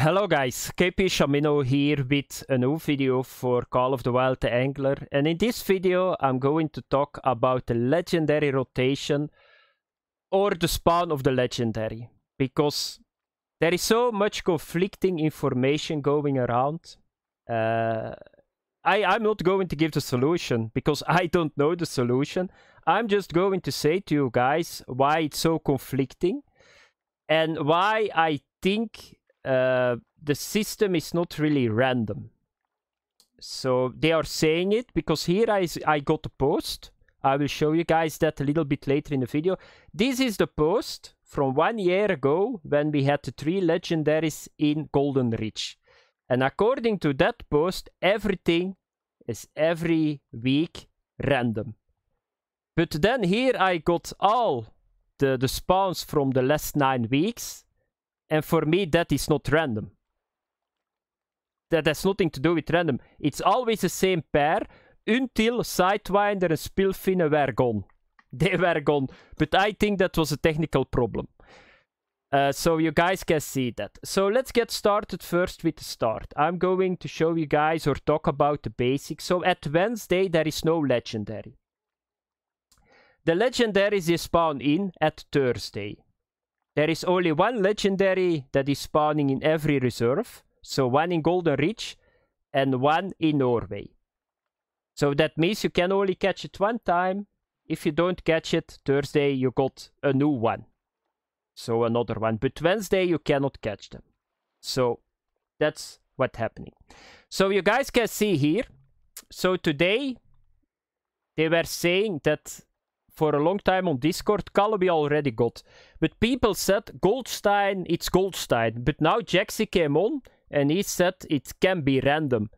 Hello guys, KP Shamino here with a new video for Call of the Wild the Angler and in this video I'm going to talk about the legendary rotation or the spawn of the legendary because there is so much conflicting information going around. Uh, I, I'm not going to give the solution because I don't know the solution. I'm just going to say to you guys why it's so conflicting and why I think uh, the system is not really random. So they are saying it because here I, I got a post. I will show you guys that a little bit later in the video. This is the post from one year ago when we had the three legendaries in Golden Ridge. And according to that post, everything is every week random. But then here I got all the, the spawns from the last nine weeks and for me, that is not random. That has nothing to do with random. It's always the same pair until Sidewinder and Spilfinne were gone. They were gone. But I think that was a technical problem. Uh, so you guys can see that. So let's get started first with the start. I'm going to show you guys or talk about the basics. So at Wednesday, there is no legendary. The legendaries is spawn in at Thursday. There is only one legendary that is spawning in every reserve. So one in Golden Ridge and one in Norway. So that means you can only catch it one time. If you don't catch it Thursday, you got a new one. So another one. But Wednesday, you cannot catch them. So that's what's happening. So you guys can see here. So today, they were saying that for a long time on Discord, Calabi already got. But people said Goldstein, it's Goldstein. But now Jaxi came on and he said it can be random.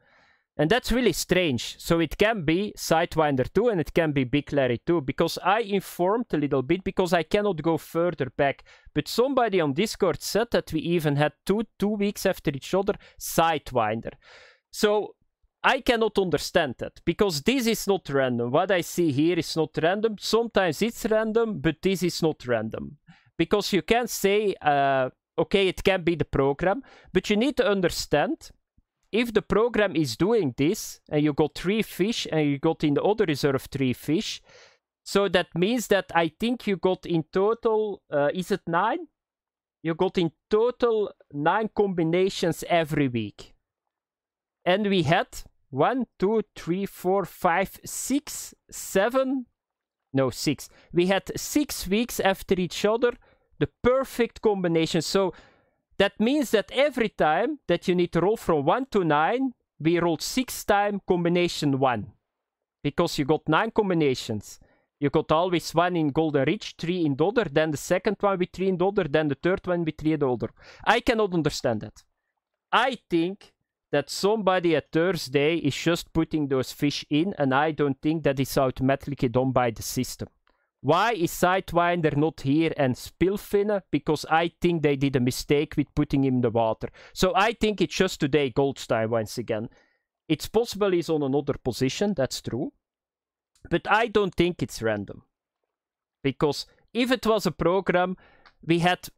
And that's really strange. So it can be Sidewinder 2 and it can be Big Larry 2. Because I informed a little bit because I cannot go further back. But somebody on Discord said that we even had two two weeks after each other Sidewinder. So I cannot understand that because this is not random. What I see here is not random. Sometimes it's random, but this is not random. Because you can say, uh, okay, it can be the program, but you need to understand if the program is doing this and you got three fish and you got in the other reserve three fish, so that means that I think you got in total, uh, is it nine? You got in total nine combinations every week. And we had one, two, three, four, five, six, seven, no, six. We had six weeks after each other, the perfect combination. So that means that every time that you need to roll from one to nine, we rolled six time combination one. Because you got nine combinations. You got always one in Golden Ridge, three in Dodder, then the second one with three in Dodder, then the third one with three in Dodder. I cannot understand that. I think that somebody at Thursday is just putting those fish in, and I don't think that is automatically done by the system. Why is Sidewinder not here and Spilfinne? Because I think they did a mistake with putting him in the water. So I think it's just today Goldstein once again. It's possible he's on another position, that's true. But I don't think it's random. Because if it was a program, we had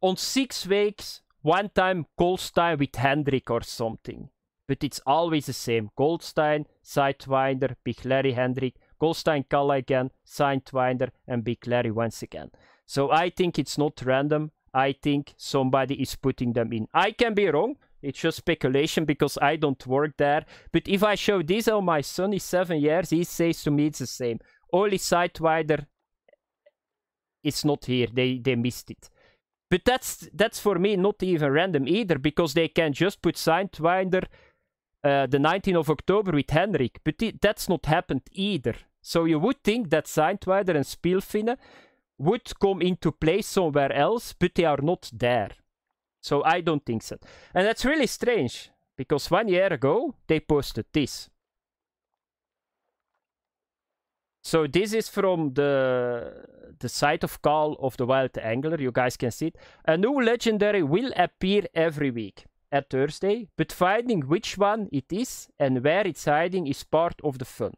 on six weeks one time Goldstein with Hendrik or something. But it's always the same. Goldstein, Sidewinder, Big Larry Hendrik, Goldstein Kalla again, Sidewinder, and Big Larry once again. So I think it's not random. I think somebody is putting them in. I can be wrong. It's just speculation because I don't work there. But if I show this on my son, he's seven years, he says to me it's the same. Only Sidewinder is not here. They they missed it. But that's that's for me not even random either, because they can just put Sidewinder uh, the 19th of October with Hendrik, but that's not happened either. So you would think that Sidewinder and Spielfinne would come into play somewhere else, but they are not there. So I don't think so. And that's really strange, because one year ago they posted this. So this is from the the site of Call of the Wild Angler. You guys can see it. A new legendary will appear every week at Thursday, but finding which one it is and where it's hiding is part of the fun.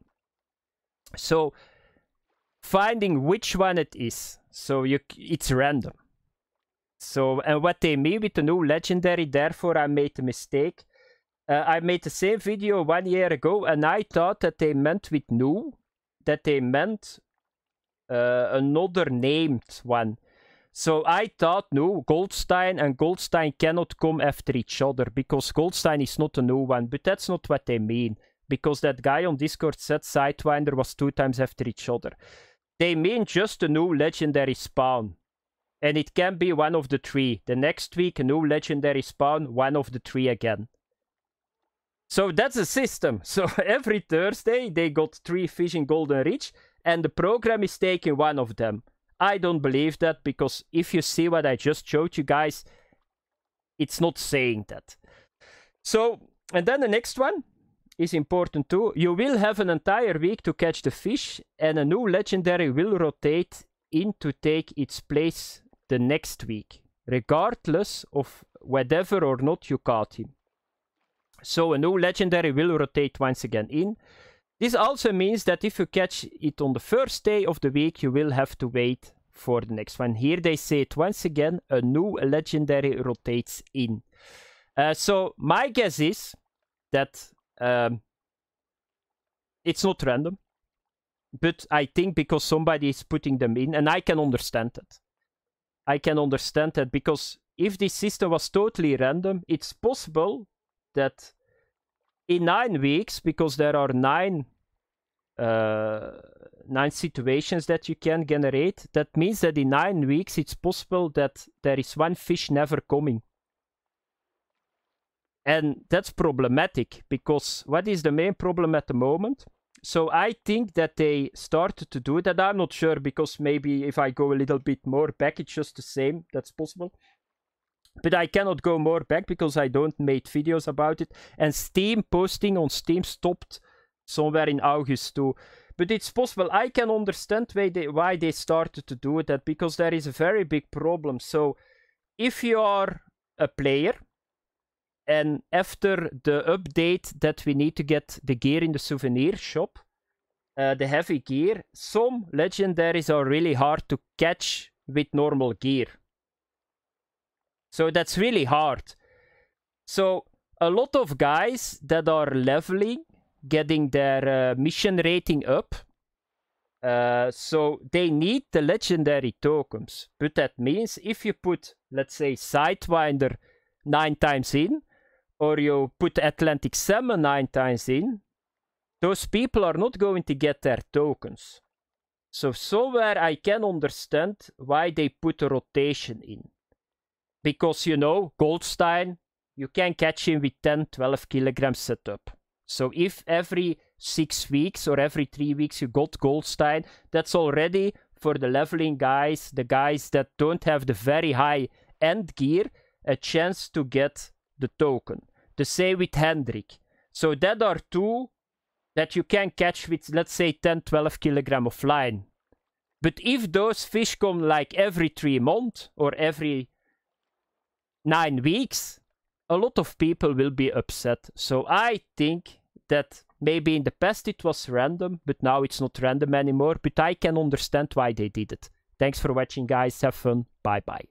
So finding which one it is. So you it's random. So, and what they mean with the new legendary, therefore I made a mistake. Uh, I made the same video one year ago, and I thought that they meant with new, that they meant uh, another named one. So I thought, no, Goldstein and Goldstein cannot come after each other because Goldstein is not a new one, but that's not what they mean. Because that guy on Discord said Sidewinder was two times after each other. They mean just a new legendary spawn. And it can be one of the three. The next week, a new legendary spawn, one of the three again. So that's a system. So every Thursday, they got three fish in Golden Ridge, and the program is taking one of them. I don't believe that because if you see what I just showed you guys, it's not saying that. So, and then the next one is important too. You will have an entire week to catch the fish, and a new legendary will rotate in to take its place the next week, regardless of whether or not you caught him. So a new legendary will rotate once again in. This also means that if you catch it on the first day of the week, you will have to wait for the next one. Here they say it once again, a new legendary rotates in. Uh, so my guess is that um, it's not random, but I think because somebody is putting them in, and I can understand that. I can understand that because if this system was totally random, it's possible that in nine weeks, because there are nine uh, nine situations that you can generate, that means that in nine weeks it's possible that there is one fish never coming. And that's problematic because what is the main problem at the moment? So I think that they started to do that. I'm not sure because maybe if I go a little bit more back, it's just the same. That's possible. But I cannot go more back because I don't made videos about it. And Steam posting on Steam stopped somewhere in August too. But it's possible. I can understand why they, why they started to do that because there is a very big problem. So if you are a player and after the update that we need to get the gear in the souvenir shop, uh, the heavy gear, some legendaries are really hard to catch with normal gear. So that's really hard. So a lot of guys that are leveling, getting their uh, mission rating up, uh, so they need the legendary tokens. But that means if you put, let's say, Sidewinder nine times in, or you put Atlantic Salmon nine times in, those people are not going to get their tokens. So somewhere I can understand why they put a rotation in because you know Goldstein, you can catch him with 10, 12 kilograms setup. So if every six weeks or every three weeks you got Goldstein, that's already for the leveling guys, the guys that don't have the very high end gear, a chance to get the token. The same with Hendrik. So that are two that you can catch with, let's say, 10, 12 kilogram of line. But if those fish come like every three months or every nine weeks, a lot of people will be upset. So I think that maybe in the past it was random, but now it's not random anymore. But I can understand why they did it. Thanks for watching, guys. Have fun. Bye bye.